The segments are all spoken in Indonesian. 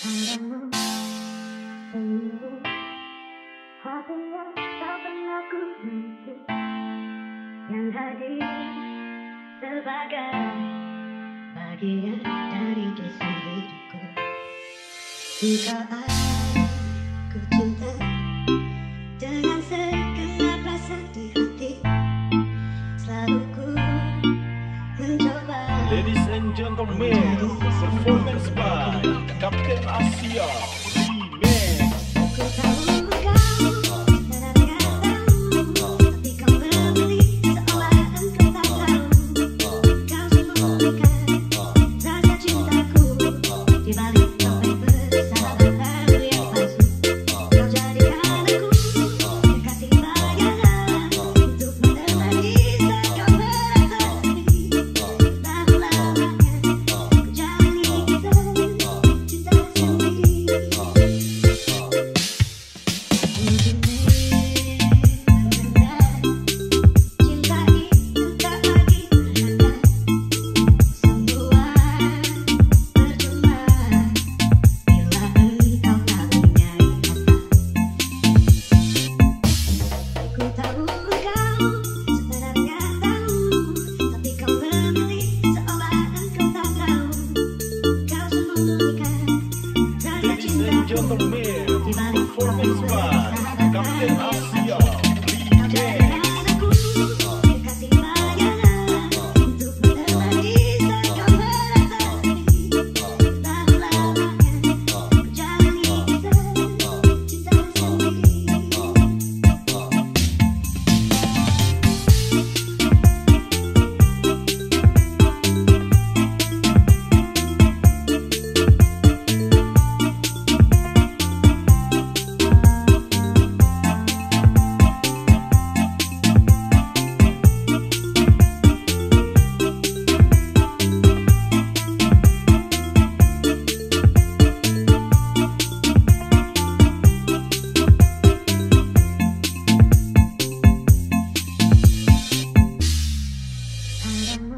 Pandangmu Senyummu Hati yang tak pernah ku benci Yang hadir Sebagai Bagian dari kisah Jika ada Ladies and gentlemen, performance by Captain Asia. gentlemen, for this part. Yang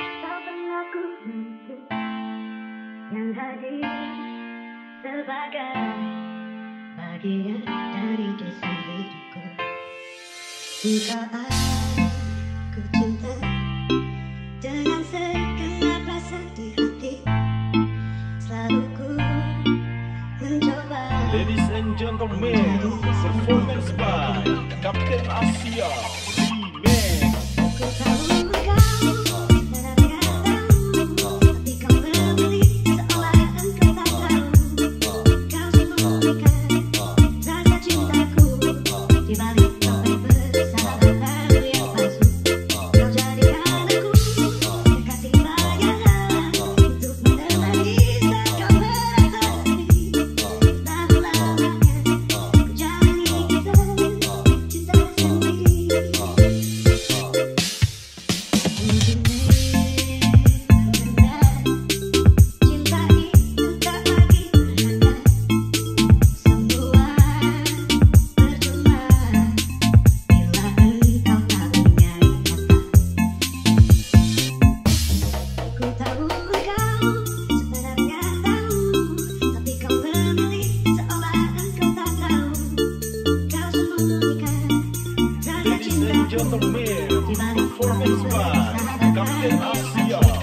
tak pernah Yang hadir sebagai bagian dari hidupku Jika ada performance by Captain Asia. gentlemen, for Miss Captain Asia.